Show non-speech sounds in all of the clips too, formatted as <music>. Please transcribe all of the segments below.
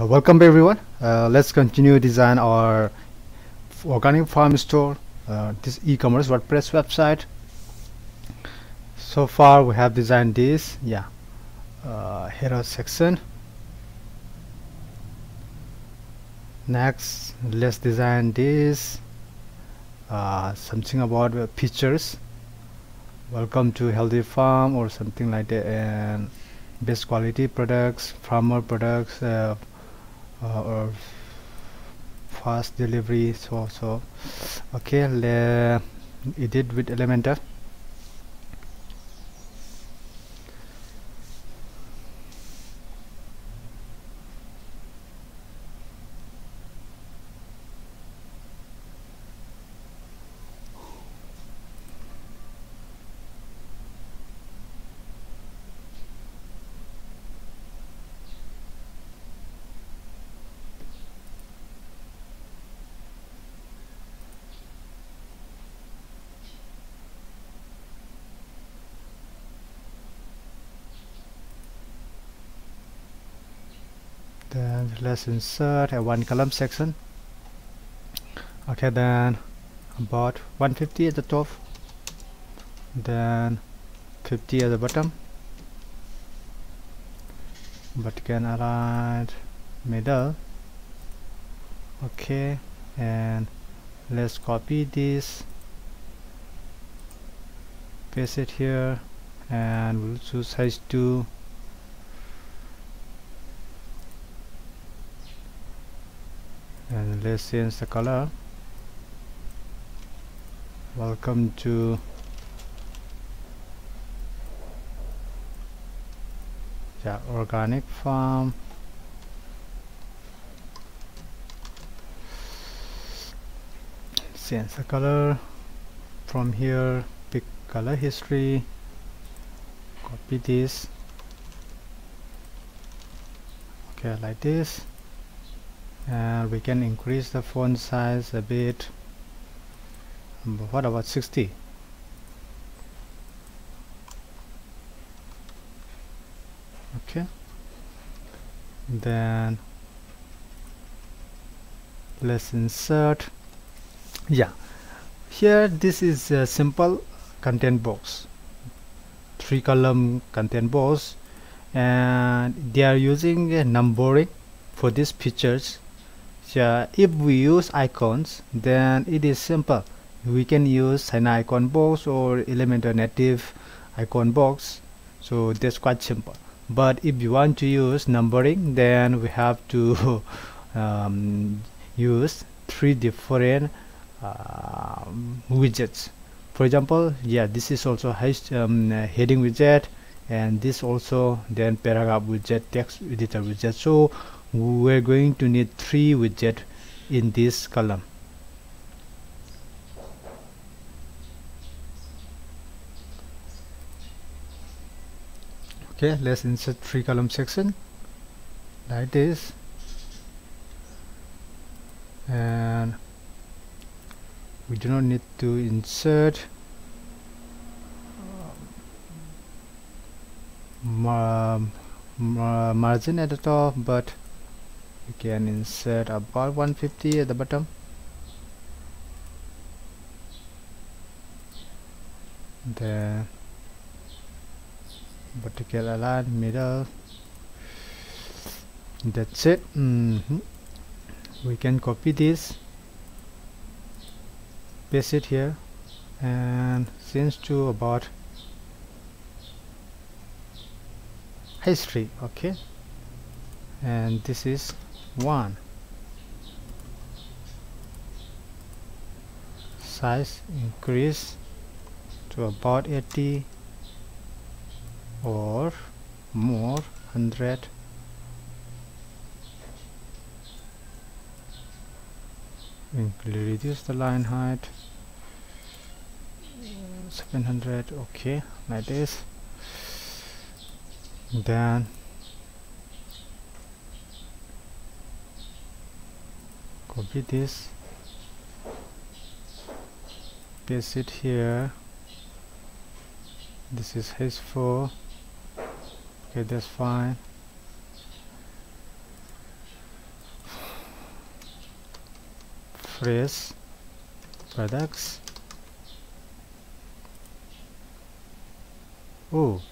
Uh, welcome everyone. Uh, let's continue design our organic farm store. Uh, this e-commerce WordPress website. So far we have designed this. Yeah, uh, header section. Next, let's design this. Uh, something about uh, pictures. Welcome to healthy farm or something like that and best quality products farmer products uh, or fast delivery so so. Okay le edit with elementor then let's insert a one column section. Okay then about 150 at the top. Then 50 at the bottom. But can align middle. Okay and let's copy this paste it here and we'll choose size 2 and let's change the color. Welcome to yeah organic farm. Change the color. From here pick color history. Copy this. Okay like this and we can increase the font size a bit. Um, what about 60 okay. Then let's insert. Yeah. Here this is a simple content box. Three column content box. And they are using numbering for these pictures so if we use icons then it is simple. We can use an icon box or elementor native icon box. So that's quite simple. But if you want to use numbering then we have to <laughs> um, use three different uh, widgets. For example yeah this is also um, heading widget and this also then paragraph widget text editor widget. So we're going to need three widget in this column. Okay let's insert three column section. Like this and we do not need to insert um, margin at top but we can insert about 150 at the bottom. The vertical align middle. That's it. Mm -hmm. we can copy this. Paste it here. And change to about history okay? And this is 1 size increase to about 80 or more 100 reduce the line height. 700 okay like this then copy this. Paste it here. This is h4 okay that's fine. Phrase products. Oh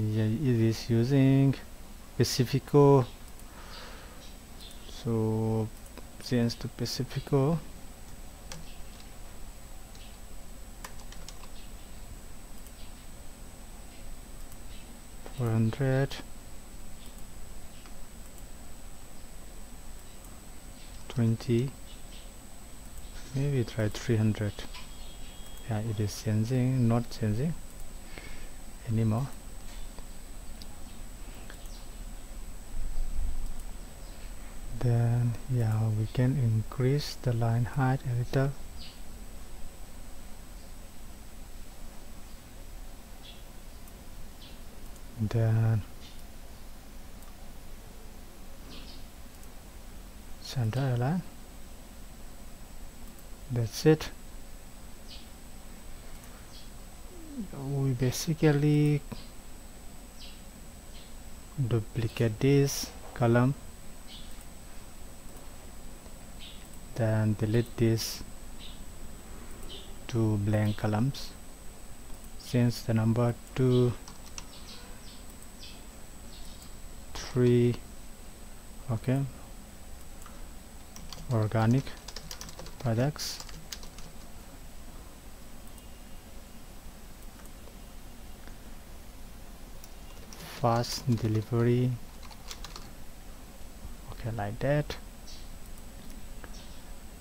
yeah, it is using Pacifico so change to Pacifico. Four hundred. Twenty. Maybe try three hundred. Yeah it is changing not changing anymore then yeah we can increase the line height a little. Then center align that's it. We basically duplicate this column then delete these two blank columns. Since the number 2 3 okay organic products. Fast delivery okay like that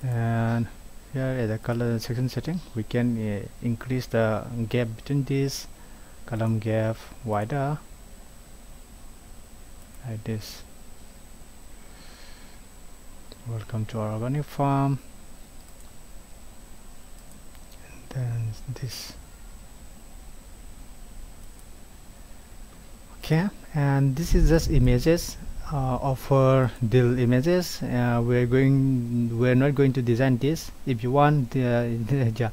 and here at the color section setting. We can uh, increase the gap between these. Column gap wider. Like this. Welcome to our organic farm. And then this. Okay and this is just images uh, of our deal images. Uh, we're going we're not going to design this. If you want <laughs> uh, yeah,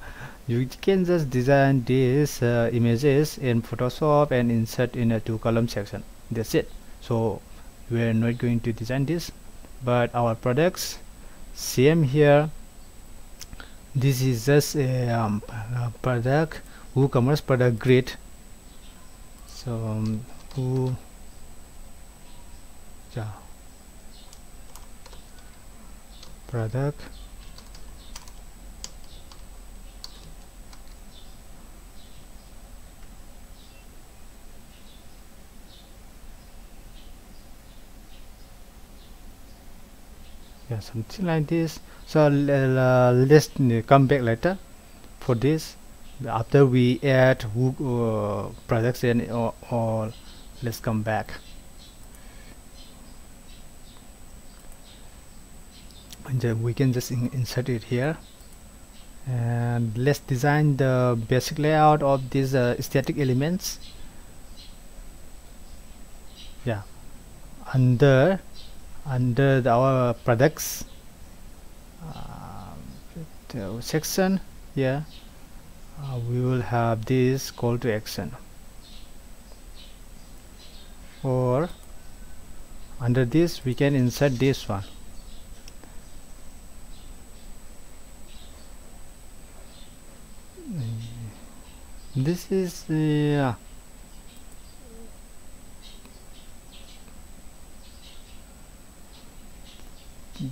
you can just design these uh, images in Photoshop and insert in a two column section. That's it. So we're not going to design this but our products same here. This is just a, um, product WooCommerce product grid so um, yeah product yeah something like this. So uh, let's come back later for this. After we add uh, products in or, or let's come back and then we can just in insert it here. And let's design the basic layout of these uh, static elements. Yeah. Under under the, our products uh, section here uh, we will have this call to action. Or under this we can insert this one this is uh,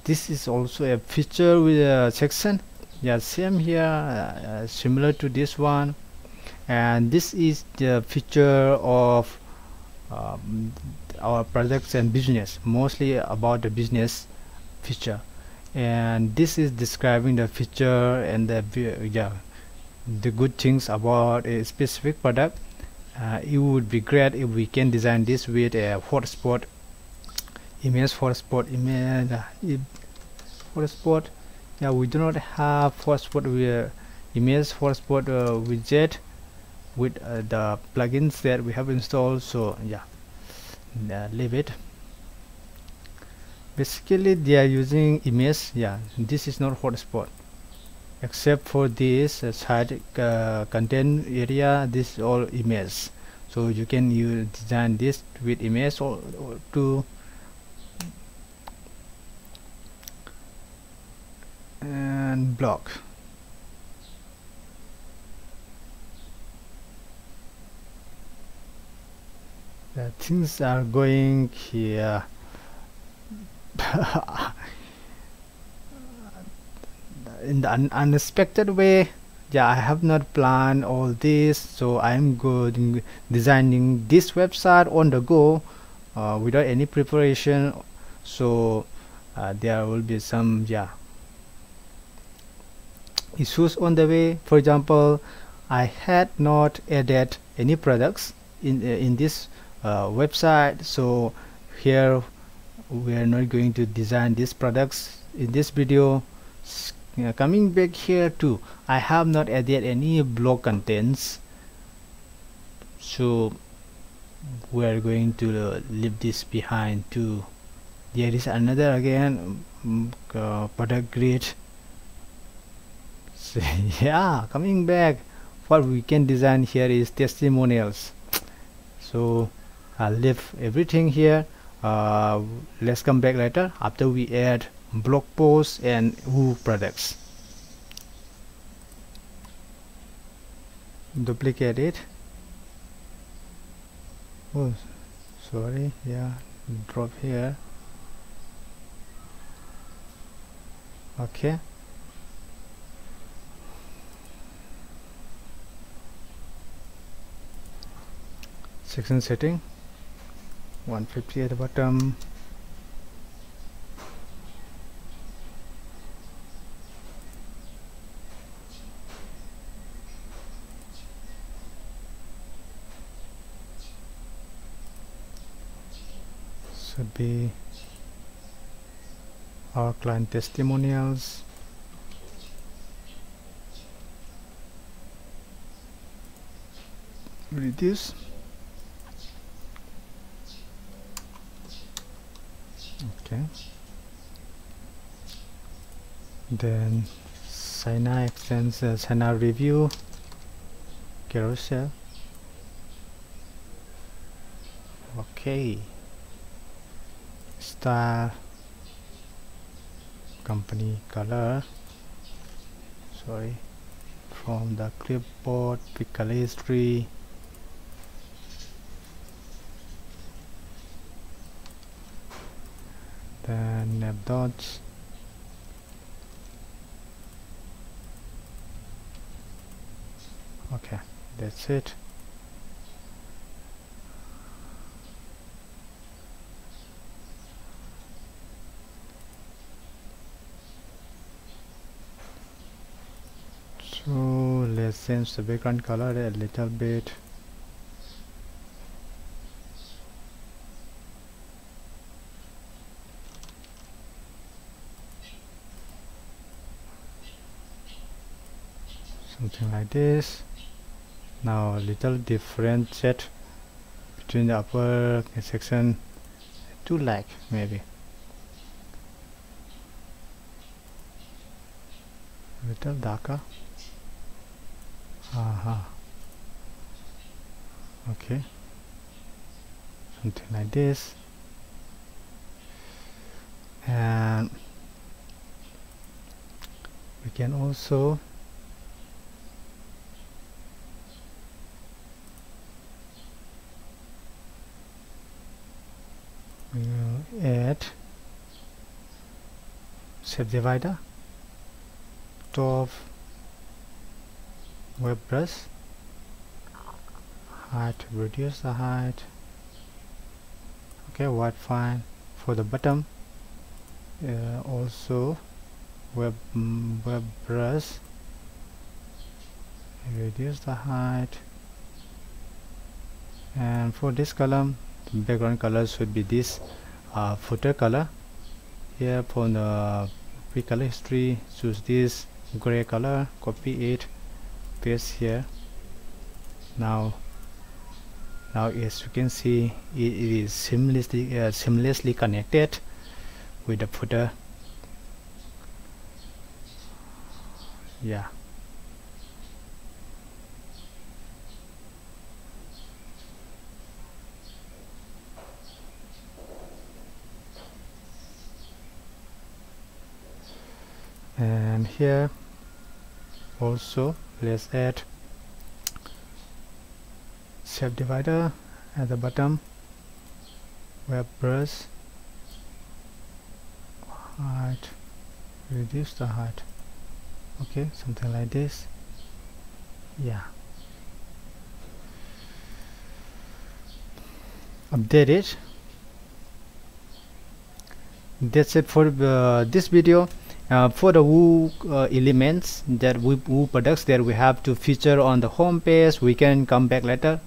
this is also a feature with a section. Yeah same here uh, uh, similar to this one. And this is the feature of um, our products and business mostly about the business feature. And this is describing the feature and the yeah the good things about a specific product uh, it would be great if we can design this with a hotspot image hotspot image uh, hotspot yeah we do not have hotspot with uh, image hotspot uh, widget with uh, the plugins that we have installed so yeah uh, leave it. Basically they are using image yeah this is not hotspot except for this uh, side uh, content area this is all image so you can use design this with image or, or to block. The things are going here <laughs> <laughs> in the un unexpected way yeah I have not planned all this so I'm good designing this website on the go uh, without any preparation. So uh, there will be some yeah issues on the way. For example I had not added any products in uh, in this uh, website so here we are not going to design these products in this video uh, coming back here too I have not added any blog contents. So we are going to leave this behind too there is another again um, uh, product grid so <laughs> yeah coming back. What we can design here is testimonials. So I'll leave everything here. Uh, let's come back later after we add blog posts and Woo products. Duplicate it. Oh sorry yeah drop here. Okay. Section setting 150 at the bottom should be our client testimonials. Reduce okay. Then Sina extends uh, Sina review. Carousel. Okay style company color sorry from the clipboard pick color history then nav dots. Okay that's it so let's change the background color a little bit. Something like this. Now a little different set between the upper section. Two like maybe. A little darker -huh. okay something like this and we can also add shape divider top wave brush height reduce the height okay white fine for the bottom. Uh, also web wave brush reduce the height. And for this column background color should be this uh, footer color. Here for the pre-color history choose this gray color copy it paste here. Now now as you can see it, it is seamlessly uh, seamlessly connected with the footer. Yeah. And here also let's add shape divider at the bottom wave brush height reduce the height. Okay something like this. Yeah. Update it. That's it for uh, this video uh, for the Woo uh, elements that we Woo products that we have to feature on the home page we can come back later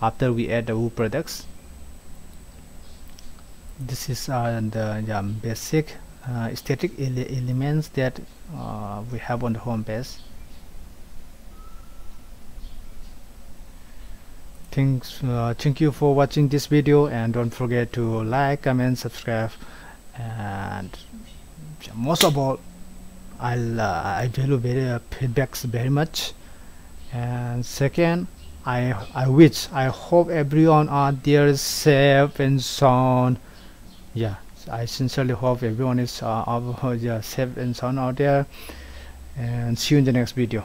after we add the Woo products. This is uh, the basic uh, static ele elements that uh, we have on the home page. Thanks uh, thank you for watching this video and don't forget to like comment subscribe and most of all I'll uh, I value very uh, feedbacks very much. And second I I wish I hope everyone out there is safe and sound. Yeah I sincerely hope everyone is uh, yeah, safe and sound out there. And see you in the next video